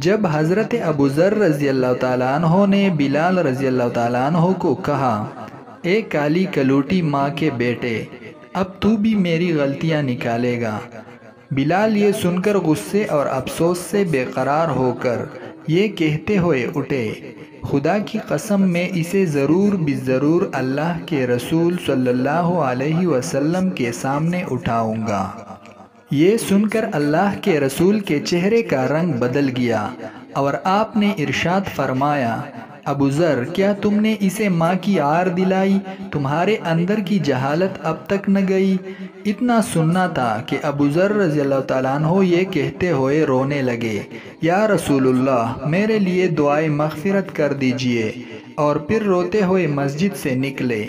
जब हज़रत अबू ज़र रज़ी अल्लाह ने बिलाल रज़ी अल्लाह तहो को कहा, ए काली कलूटी माँ के बेटे, अब तू भी मेरी गलतियाँ निकालेगा बिलाल ये सुनकर गुस्से और अफसोस से बेकरार होकर ये कहते हुए उठे, खुदा की कसम मैं इसे ज़रूर ज़रूर अल्लाह के रसूल सल्लल्लाहु अलैहि वसल्लम के सामने उठाऊँगा। ये सुनकर अल्लाह के रसूल के चेहरे का रंग बदल गया और आपने इरशाद फरमाया, अबू ज़र, क्या तुमने इसे माँ की आर दिलाई? तुम्हारे अंदर की जहालत अब तक न गई। इतना सुनना था कि अबू ज़र रज़ी हो ये कहते हुए रोने लगे, या रसूलुल्लाह, मेरे लिए दुआए मगफ़िरत कर दीजिए। और फिर रोते हुए मस्जिद से निकले।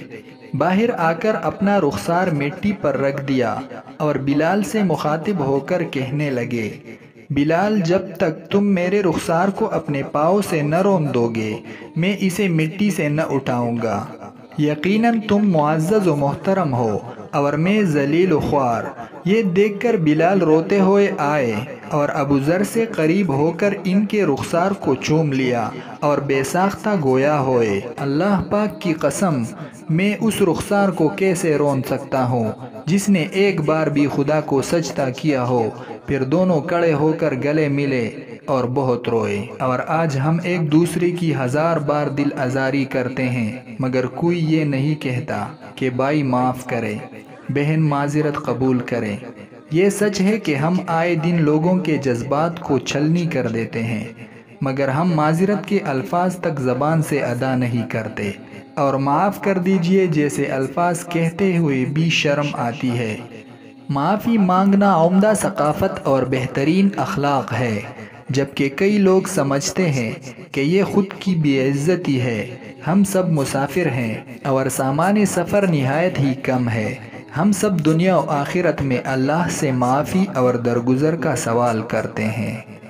बाहर आकर अपना रुखसार मिट्टी पर रख दिया और बिलाल से मुखातिब होकर कहने लगे, बिलाल, जब तक तुम मेरे रुखसार को अपने पाँव से न रोन दोगे, मैं इसे मिट्टी से न उठाऊँगा। यकीनन तुम मुआज़ व मोहतरम हो और मैं जलील ख्वार। ये देखकर बिलाल रोते हुए आए और अबू ज़र से करीब होकर इनके रुखसार को चूम लिया और बेसाख्ता गोया होए, अल्लाह पाक की कसम, मैं उस रुखसार को कैसे रोन सकता हूँ, जिसने एक बार भी खुदा को सजता किया हो। फिर दोनों कड़े होकर गले मिले और बहुत रोए। और आज हम एक दूसरे की हज़ार बार दिल आज़ारी करते हैं, मगर कोई ये नहीं कहता कि भाई माफ़ करे। बहन माजरत कबूल करें। यह सच है कि हम आए दिन लोगों के जज्बात को छलनी कर देते हैं, मगर हम माजरत के अल्फाज तक ज़बान से अदा नहीं करते। और माफ़ कर दीजिए जैसे अल्फाज कहते हुए भी शर्म आती है। माफ़ी मांगना उम्दा सकाफ़त और बेहतरीन अखलाक है, जबकि कई लोग समझते हैं कि ये ख़ुद की बेइज्जती है। हम सब मुसाफिर हैं और सामान्य सफ़र नहायत ही कम है। हम सब दुनिया आखिरत में अल्लाह से माफ़ी और दरगुज़र का सवाल करते हैं।